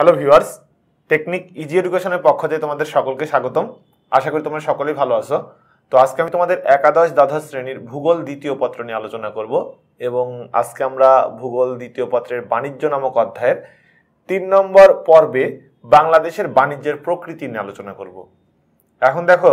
Hello viewers technique easy এডুকেশনের পক্ষ থেকে তোমাদের সকলকে স্বাগতম। আশা করি তোমরা সকলেই ভালো আছো। তো আজকে আমি তোমাদের একাদশ দ্বাদশ শ্রেণির ভূগোল দ্বিতীয় পত্র নিয়ে আলোচনা করব এবং আজকে আমরা ভূগোল দ্বিতীয় পত্রের বাণিজ্য নামক অধ্যায়ের তিন নম্বর পর্বে বাংলাদেশের বাণিজ্যের প্রকৃতি নিয়ে আলোচনা করব। এখন দেখো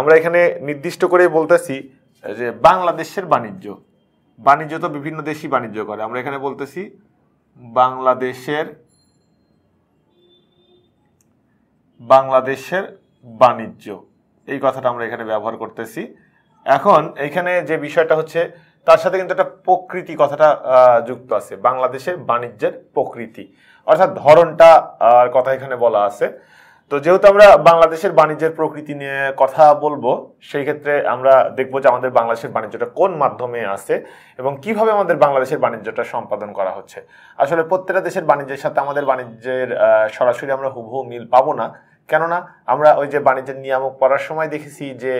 আমরা এখানে নির্দিষ্ট করে বলতেছি যে বাংলাদেশের বাণিজ্য। বাণিজ্য তো বিভিন্ন দেশই বাণিজ্য করে। আমরা এখানে বলতেছি বাংলাদেশের বাংলাদেশের বাণিজ্য। এই কথাটা আমরা এখানে ব্যবহার করতেছি। এখন এইখানে যে বিষয়টা হচ্ছে তার সাথে কিন্তু একটা প্রকৃতি কথাটা যুক্ত আছে। বাংলাদেশের বাণিজ্যের প্রকৃতি। অর্থাৎ ধরনটা আহ, কথা এখানে বলা আছে। তো যেহেতু আমরা বাংলাদেশের বাণিজ্যের প্রকৃতি নিয়ে কথা বলব সেই ক্ষেত্রে আমরা দেখব যে আমাদের বাংলাদেশের বাণিজ্যটা কোন মাধ্যমে আছে এবং কীভাবে আমাদের বাংলাদেশের বাণিজ্যটা সম্পাদন করা হচ্ছে। আসলে প্রত্যেকটা দেশের বাণিজ্যের সাথে আমাদের বাণিজ্যের সরাসরি আমরা হুবহু মিল পাবো না। কেননা আমরা ওই যে বাণিজ্যের নিয়ামক পড়ার সময় দেখেছি যে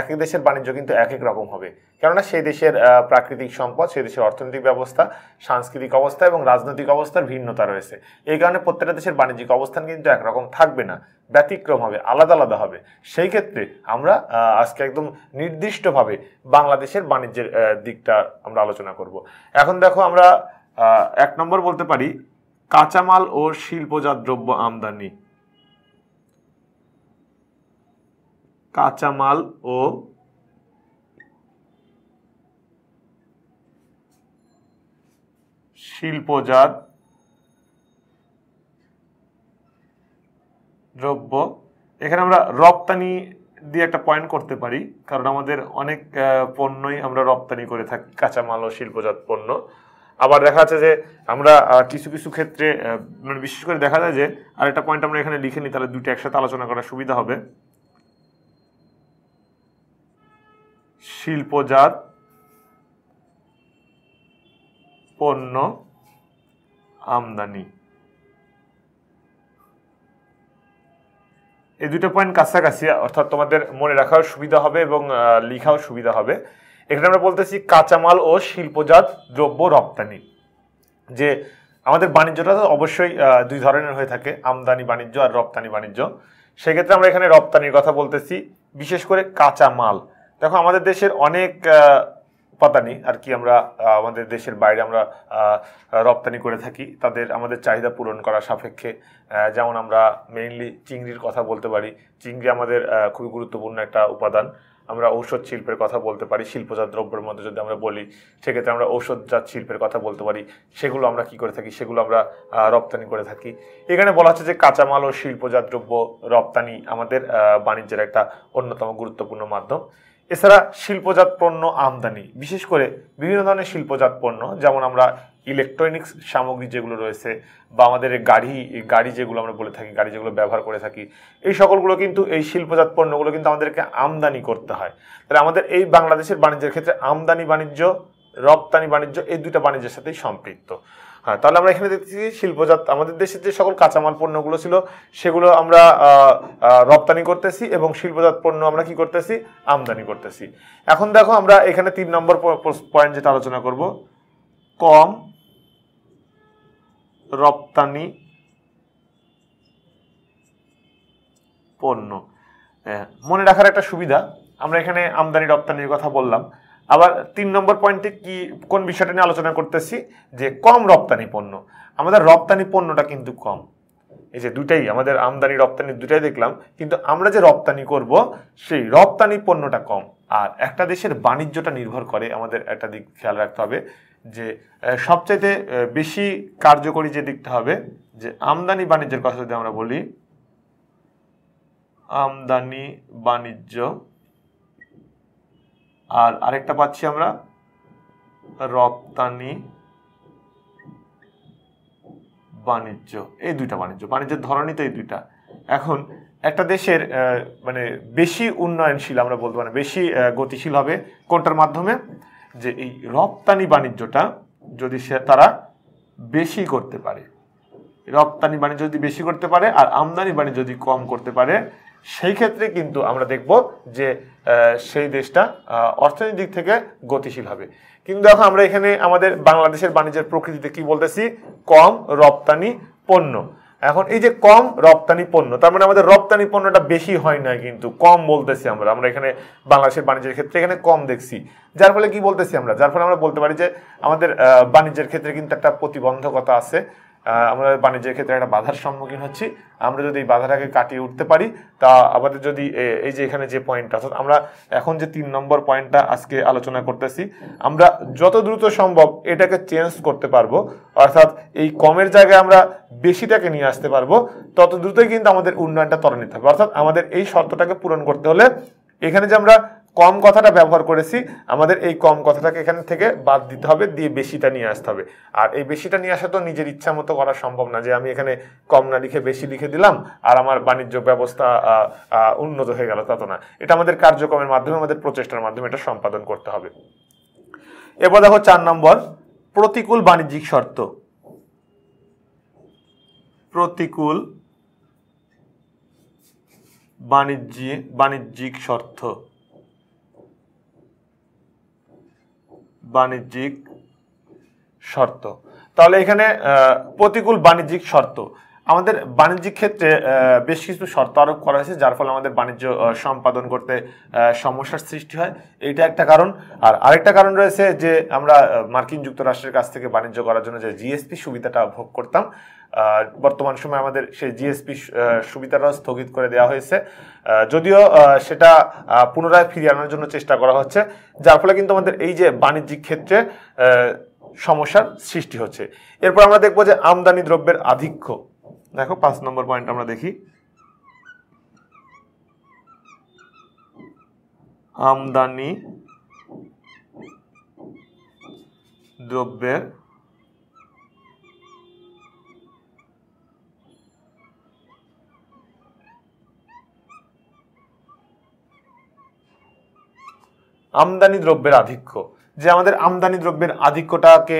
এক এক দেশের বাণিজ্য কিন্তু এক এক রকম হবে। কেননা সেই দেশের প্রাকৃতিক সম্পদ, সেই দেশের অর্থনৈতিক ব্যবস্থা, সাংস্কৃতিক অবস্থা এবং রাজনৈতিক অবস্থার ভিন্নতা রয়েছে। এই কারণে প্রত্যেকটা দেশের বাণিজ্যিক অবস্থান কিন্তু একরকম থাকবে না, ব্যতিক্রম হবে, আলাদা আলাদা হবে। সেই ক্ষেত্রে আমরা আজকে একদম নির্দিষ্টভাবে বাংলাদেশের বাণিজ্যের দিকটা আমরা আলোচনা করব। এখন দেখো আমরা এক নম্বর বলতে পারি, কাঁচামাল ও শিল্পজাত দ্রব্য আমদানি। কাঁচামাল ও শিল্পজাত দ্রব্য। এখানে আমরা রপ্তানি দিয়ে একটা পয়েন্ট করতে পারি, কারণ আমাদের অনেক পণ্যই আমরা রপ্তানি করে থাকি, কাঁচামাল ও শিল্পজাত পণ্য। আবার দেখা যাচ্ছে যে আমরা কিছু কিছু ক্ষেত্রে মানে বিশেষ করে দেখা যায় যে আরেকটা পয়েন্ট আমরা এখানে লিখে নিই, তাহলে দুটো একসাথে আলোচনা করা সুবিধা হবে। শিল্পজাত পণ্য আমদানি। এই দুটো পয়েন্ট কাছাকাছি, অর্থাৎ তোমাদের মনে রাখাও সুবিধা হবে এবং লিখাও সুবিধা হবে। এখানে আমরা বলতেছি কাঁচামাল ও শিল্পজাত দ্রব্য রপ্তানি। যে আমাদের বাণিজ্যটা তো অবশ্যই দুই ধরনের হয়ে থাকে, আমদানি বাণিজ্য আর রপ্তানি বাণিজ্য। সেক্ষেত্রে আমরা এখানে রপ্তানির কথা বলতেছি, বিশেষ করে কাঁচামাল। মাল দেখো আমাদের দেশের অনেক আহ, উপাদানি আর কি আমরা আমাদের দেশের বাইরে আমরা রপ্তানি করে থাকি। তাদের আমাদের চাহিদা পূরণ করার সাপেক্ষে যেমন আমরা মেইনলি চিংড়ির কথা বলতে পারি। চিংড়ি আমাদের খুবই গুরুত্বপূর্ণ একটা উপাদান। আমরা ঔষধ শিল্পের কথা বলতে পারি শিল্পজাত দ্রব্যের মধ্যে যদি আমরা বলি সেক্ষেত্রে আমরা ঔষধজাত শিল্পের কথা বলতে পারি। সেগুলো আমরা কি করে থাকি? সেগুলো আমরা রপ্তানি করে থাকি। এখানে বলা হচ্ছে যে কাঁচামাল ও শিল্পজাত দ্রব্য রপ্তানি আমাদের বাণিজ্যের একটা অন্যতম গুরুত্বপূর্ণ মাধ্যম। এছাড়া শিল্পজাত পণ্য আমদানি, বিশেষ করে বিভিন্ন ধরনের শিল্পজাত পণ্য, যেমন আমরা ইলেকট্রনিক্স সামগ্রী যেগুলো রয়েছে বা আমাদের গাড়ি গাড়ি যেগুলো আমরা বলে থাকি, গাড়ি যেগুলো ব্যবহার করে থাকি, এই সকলগুলো কিন্তু এই শিল্পজাত পণ্যগুলো কিন্তু আমাদেরকে আমদানি করতে হয়। তাহলে আমাদের এই বাংলাদেশের বাণিজ্যের ক্ষেত্রে আমদানি বাণিজ্য রপ্তানি বাণিজ্য এই দুটো বাণিজ্যের সাথেই সম্পৃক্ত। হ্যাঁ তাহলে আমরা এখানে দেখতেছি শিল্পজাত আমাদের দেশের যে সকল কাঁচামাল পণ্যগুলো ছিল সেগুলো আমরা রপ্তানি করতেছি এবং শিল্পজাত পণ্য আমরা কি করতেছি? আমদানি করতেছি। এখন দেখো আমরা এখানে তিন নম্বর পয়েন্ট যেটা আলোচনা করব কম রপ্তানি পণ্য। হ্যাঁ, মনে রাখার একটা সুবিধা আমরা এখানে আমদানি রপ্তানির কথা বললাম। আবার তিন নম্বর পয়েন্টে কি, কোন বিষয়টা নিয়ে আলোচনা করতেছি? যে কম রপ্তানি পণ্য। আমাদের রপ্তানি পণ্যটা কিন্তু কম। এই যে দুটাই আমাদের আমদানি রপ্তানি দুটাই দেখলাম, কিন্তু আমরা যে রপ্তানি করব, সেই রপ্তানি পণ্যটা কম। আর একটা দেশের বাণিজ্যটা নির্ভর করে, আমাদের একটা দিক খেয়াল রাখতে হবে যে সবচাইতে বেশি কার্যকরী যে দিকটা হবে, যে আমদানি বাণিজ্যের কথা যদি আমরা বলি, আমদানি বাণিজ্য আর আরেকটা পাচ্ছি আমরা রপ্তানি বাণিজ্য, এই দুইটা বাণিজ্য, বাণিজ্যের ধরনই তো এই দুইটা। এখন একটা দেশের মানে বেশি উন্নয়নশীল, আমরা বলতে পারি বেশি গতিশীল হবে কোনটার মাধ্যমে? যে এই রপ্তানি বাণিজ্যটা যদি সে তারা বেশি করতে পারে, রপ্তানি বাণিজ্য যদি বেশি করতে পারে আর আমদানি বাণিজ্য যদি কম করতে পারে সেই ক্ষেত্রে কিন্তু আমরা দেখব যে সেই দেশটা অর্থনৈতিক দিক থেকে গতিশীল হবে কিন্তু দেখো আমরা এখানে আমাদের বাংলাদেশের বাণিজ্যের প্রকৃতিতে কি বলতেছি? কম রপ্তানি পণ্য। এখন এই যে কম রপ্তানি পণ্য, তার মানে আমাদের রপ্তানি পণ্যটা বেশি হয় না কিন্তু কম বলতেছি আমরা। আমরা এখানে বাংলাদেশের বাণিজ্যের ক্ষেত্রে এখানে কম দেখছি। যার ফলে কি বলতেছি আমরা? যার ফলে আমরা বলতে পারি যে, আমাদের বাণিজ্যের ক্ষেত্রে কিন্তু একটা প্রতিবন্ধকতা আছে। আমরা বাণিজ্যের ক্ষেত্রে একটা বাধার সম্মুখীন হচ্ছি। আমরা যদি এই বাধাটাকে কাটিয়ে উঠতে পারি, তা আমাদের যদি এই যে এখানে যে পয়েন্ট অর্থাৎ আমরা এখন যে তিন নম্বর পয়েন্টটা আজকে আলোচনা করতেছি, আমরা যত দ্রুত সম্ভব এটাকে চেঞ্জ করতে পারব। অর্থাৎ এই কমের জায়গায় আমরা বেশিটাকে নিয়ে আসতে পারব। তত দ্রুতই কিন্তু আমাদের উন্নয়নটা ত্বরান্বিত হবে। অর্থাৎ আমাদের এই শর্তটাকে পূরণ করতে হলে এখানে যে আমরা কম কথাটা ব্যবহার করেছি, আমাদের এই কম কথাটাকে এখান থেকে বাদ দিতে হবে, দিয়ে বেশিটা নিয়ে আসতে হবে। আর এই বেশিটা নিয়ে আসা তো নিজের ইচ্ছা মতো করা সম্ভব না যে আমি এখানে কম না লিখে বেশি লিখে দিলাম, আর আমার বাণিজ্য ব্যবস্থা উন্নত হয়ে গেল, তা তো না। এটা আমাদের কার্যক্রমের মাধ্যমে, আমাদের প্রচেষ্টার মাধ্যমে এটা সম্পাদন করতে হবে। এরপর দেখো চার নম্বর, প্রতিকূল বাণিজ্যিক শর্ত। প্রতিকূল বাণিজ্যিক বাণিজ্যিক শর্ত। বাণিজ্যিক শর্ত। তাহলে এখানে প্রতিকূল বাণিজ্যিক শর্ত। আমাদের বাণিজ্যিক ক্ষেত্রে বেশ কিছু শর্ত আরোপ করা হয়েছে, যার ফলে আমাদের বাণিজ্য সম্পাদন করতে সমস্যার সৃষ্টি হয়। এইটা একটা কারণ। আর আরেকটা কারণ রয়েছে যে, আমরা মার্কিন যুক্তরাষ্ট্রের কাছ থেকে বাণিজ্য করার জন্য যে জিএসপি সুবিধাটা ভোগ করতাম বর্তমান সময়ে আমাদের সেই জিএসপি সুবিধাটা স্থগিত করে দেওয়া হয়েছে। যদিও সেটা পুনরায় ফিরিয়ে আনার জন্য চেষ্টা করা হচ্ছে, যার ফলে কিন্তু আমাদের এই যে বাণিজ্যিক ক্ষেত্রে সমস্যার সৃষ্টি হচ্ছে। এরপর আমরা দেখব যে আমদানি দ্রব্যের আধিক্য। দেখো পাঁচ নম্বর পয়েন্ট আমরা দেখি। আমদানি দ্রব্যের আমদানি দ্রব্যের আধিক্য। যে আমাদের আমদানি দ্রব্যের আধিক্যটাকে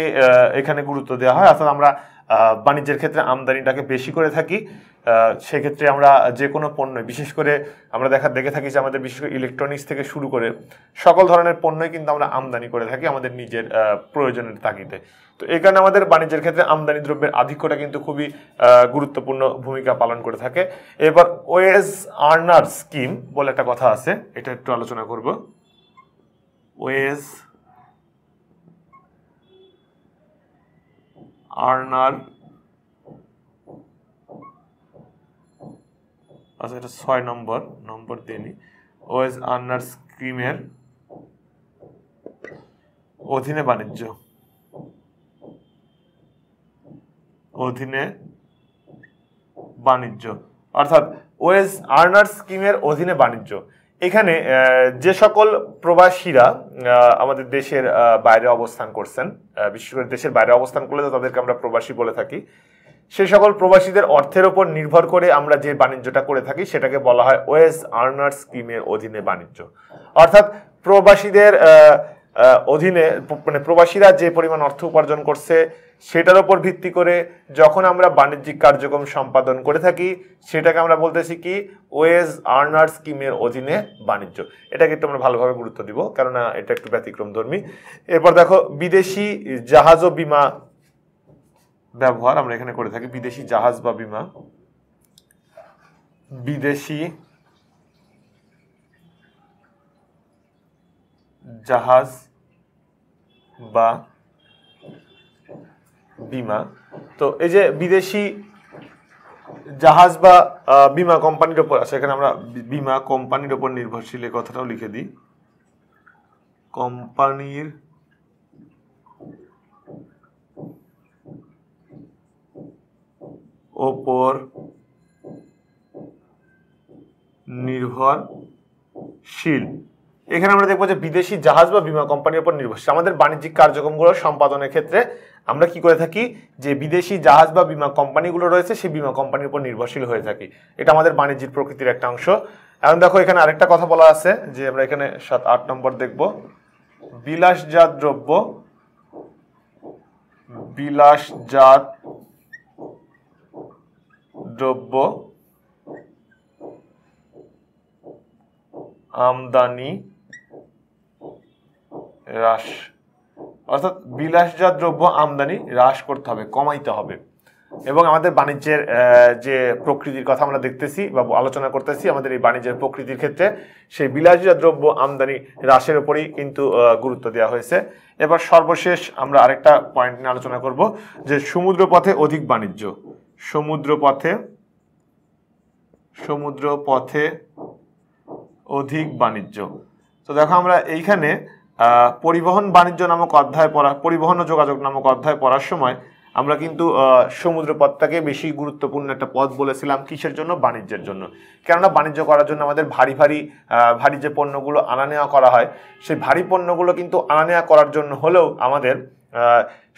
এখানে গুরুত্ব দেওয়া হয়। অর্থাৎ আমরা বাণিজ্যের ক্ষেত্রে আমদানিটাকে বেশি করে থাকি। সেক্ষেত্রে আমরা যে কোনো পণ্য বিশেষ করে আমরা দেখা, দেখে থাকি যে আমাদের বিশেষ করে ইলেকট্রনিক্স থেকে শুরু করে সকল ধরনের পণ্যই কিন্তু আমরা আমদানি করে থাকি আমাদের নিজের প্রয়োজনের তাগিদে। তো এই কারণে আমাদের বাণিজ্যের ক্ষেত্রে আমদানি দ্রব্যের আধিক্যটা কিন্তু খুবই গুরুত্বপূর্ণ ভূমিকা পালন করে থাকে। এবার ওয়েজ আর্নার স্কিম বলে একটা কথা আছে, এটা একটু আলোচনা করব। ওয়েজ আর্নার আচ্ছা এটা ছয় নম্বর নম্বর দিনই ওয়েজ আর্নার স্কিমের অধীনে বাণিজ্য। অধীনে বাণিজ্য। অর্থাৎ ওয়েজ আর্নার স্কিমের অধীনে বাণিজ্য। এখানে যে সকল প্রবাসীরা আমাদের দেশের বাইরে অবস্থান করছেন বিশেষ করে দেশের বাইরে অবস্থান করলে তো তাদেরকে আমরা প্রবাসী বলে থাকি, সে সকল প্রবাসীদের অর্থের ওপর নির্ভর করে আমরা যে বাণিজ্যটা করে থাকি, সেটাকে বলা হয় ওয়েস আর্নার স্কিমের অধীনে বাণিজ্য। অর্থাৎ প্রবাসীদের অধীনে মানে প্রবাসীরা যে পরিমাণ অর্থ উপার্জন করছে সেটার উপর ভিত্তি করে যখন আমরা বাণিজ্যিক কার্যক্রম সম্পাদন করে থাকি, সেটাকে আমরা বলতেছি কি, ওয়েজ আর্নার স্কিমের অধীনে বাণিজ্য। এটাকে একটু আমরা ভালোভাবে গুরুত্ব দিব, কেননা এটা একটু ব্যতিক্রম ধর্মী। এরপর দেখো, বিদেশি জাহাজ ও বিমা ব্যবহার আমরা এখানে করে থাকি, বিদেশি জাহাজ বা বিমা। বিদেশি জাহাজ বা বিমা। তো এই যে বিদেশি জাহাজ বা বিমা কোম্পানির ওপর আছে এখানে আমরা বিমা কোম্পানির ওপর নির্ভরশীল এই কথাটাও লিখে দিই। কোম্পানির ওপর নির্ভরশীল। এখানে আমরা দেখব যে বিদেশি জাহাজ বা বিমা কোম্পানির উপর নির্ভরশীল। আমাদের বাণিজ্যিক কার্যক্রমগুলো সম্পাদনের ক্ষেত্রে আমরা কি করে থাকি? যে বিদেশি জাহাজ বা বিমা কোম্পানিগুলো রয়েছে, সেই বিমা কোম্পানির উপর নির্ভরশীল হয়ে থাকি। এটা আমাদের বাণিজ্যিক প্রকৃতির একটা অংশ। এখন দেখো, এখানে আরেকটা কথা বলা আছে, যে আমরা এখানে সাত, আট নম্বর দেখব। বিলাসজাত দ্রব্য বিলাসজাত দ্রব্য, আমদানি, হ্রাস অর্থাৎ বিলাসজাত দ্রব্য আমদানি হ্রাস করতে হবে, কমাইতে হবে। এবং আমাদের বাণিজ্যের যে প্রকৃতির কথা আমরা দেখতেছি বা আলোচনা করতেছি, আমাদের এই বাণিজ্যের প্রকৃতির ক্ষেত্রে সেই বিলাসজাত দ্রব্য আমদানি হ্রাসের উপরেই কিন্তু গুরুত্ব দেওয়া হয়েছে। এবার সর্বশেষ আমরা আরেকটা পয়েন্ট নিয়ে আলোচনা করব, যে সমুদ্র পথে অধিক বাণিজ্য। সমুদ্র পথে সমুদ্র পথে অধিক বাণিজ্য। তো দেখো আমরা এইখানে পরিবহন বাণিজ্য নামক অধ্যায় পড়া, পরিবহন ও যোগাযোগ নামক অধ্যায় পড়ার সময় আমরা কিন্তু সমুদ্র পথটাকে বেশি গুরুত্বপূর্ণ একটা পথ বলেছিলাম কিসের জন্য? বাণিজ্যের জন্য। কেননা বাণিজ্য করার জন্য আমাদের ভারী ভারী ভারী যে পণ্যগুলো আনা নেওয়া করা হয়, সেই ভারী পণ্যগুলো কিন্তু আনা নেওয়া করার জন্য হলেও আমাদের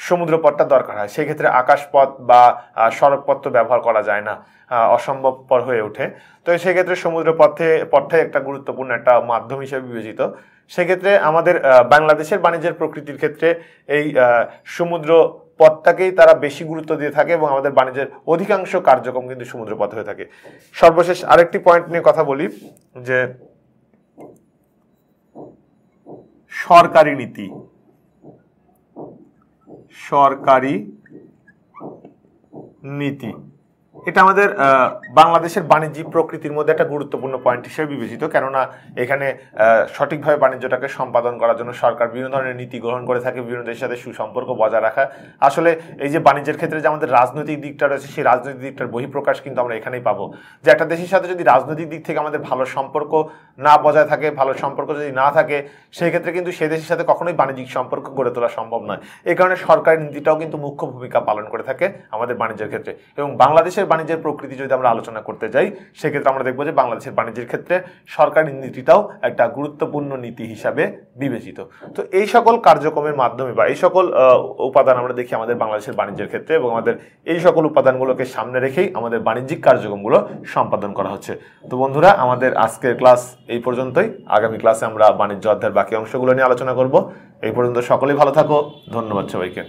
সমুদ্র পথটা দরকার হয়। সেক্ষেত্রে আকাশপথ বা সড়কপথ তো ব্যবহার করা যায় না অসম্ভবপর হয়ে ওঠে। তো সেক্ষেত্রে সমুদ্র পথে পথটাই একটা গুরুত্বপূর্ণ একটা মাধ্যম হিসেবে বিবেচিত। সেক্ষেত্রে আমাদের বাংলাদেশের বাণিজ্যের প্রকৃতির ক্ষেত্রে এই সমুদ্র পথটাকেই তারা বেশি গুরুত্ব দিয়ে থাকে এবং আমাদের বাণিজ্যের অধিকাংশ কার্যক্রম কিন্তু সমুদ্র পথে হয়ে থাকে। সর্বশেষ আরেকটি পয়েন্ট নিয়ে কথা বলি, যে সরকারি নীতি। সরকারি নীতি। এটা আমাদের বাংলাদেশের বাণিজ্যিক প্রকৃতির মধ্যে একটা গুরুত্বপূর্ণ পয়েন্ট হিসেবে বিবেচিত। কেননা এখানে সঠিকভাবে বাণিজ্যটাকে সম্পাদন করার জন্য সরকার বিভিন্ন ধরনের নীতি গ্রহণ করে থাকে, বিভিন্ন দেশের সাথে সুসম্পর্ক বজায় রাখা। আসলে এই যে বাণিজ্যের ক্ষেত্রে যে আমাদের রাজনৈতিক দিকটা রয়েছে, সেই রাজনৈতিক দিকটার বহিঃপ্রকাশ কিন্তু আমরা এখানেই পাবো। যে একটা দেশের সাথে যদি রাজনৈতিক দিক থেকে আমাদের ভালো সম্পর্ক না বজায় থাকে, ভালো সম্পর্ক যদি না থাকে, সেই ক্ষেত্রে কিন্তু সেই দেশের সাথে কখনোই বাণিজ্যিক সম্পর্ক গড়ে তোলা সম্ভব নয়। এই কারণে সরকারের নীতিটাও কিন্তু মুখ্য ভূমিকা পালন করে থাকে আমাদের বাণিজ্যের ক্ষেত্রে। এবং বাংলাদেশের বাণিজ্যের প্রকৃতি যদি আমরা আলোচনা করতে যাই, সেক্ষেত্রে আমরা দেখব যে বাংলাদেশের বাণিজ্যের ক্ষেত্রে সরকারি নীতিটাও একটা গুরুত্বপূর্ণ নীতি হিসাবে বিবেচিত। তো এই সকল কার্যক্রমের মাধ্যমে বা এই সকল উপাদান আমরা দেখি আমাদের বাংলাদেশের বাণিজ্যের ক্ষেত্রে এবং আমাদের এই সকল উপাদানগুলোকে সামনে রেখেই আমাদের বাণিজ্যিক কার্যক্রমগুলো সম্পাদন করা হচ্ছে। তো বন্ধুরা, আমাদের আজকের ক্লাস এই পর্যন্তই। আগামী ক্লাসে আমরা বাণিজ্য অধ্যায়ের বাকি অংশগুলো নিয়ে আলোচনা করব। এই পর্যন্ত সকলেই ভালো থাকো। ধন্যবাদ সবাইকে।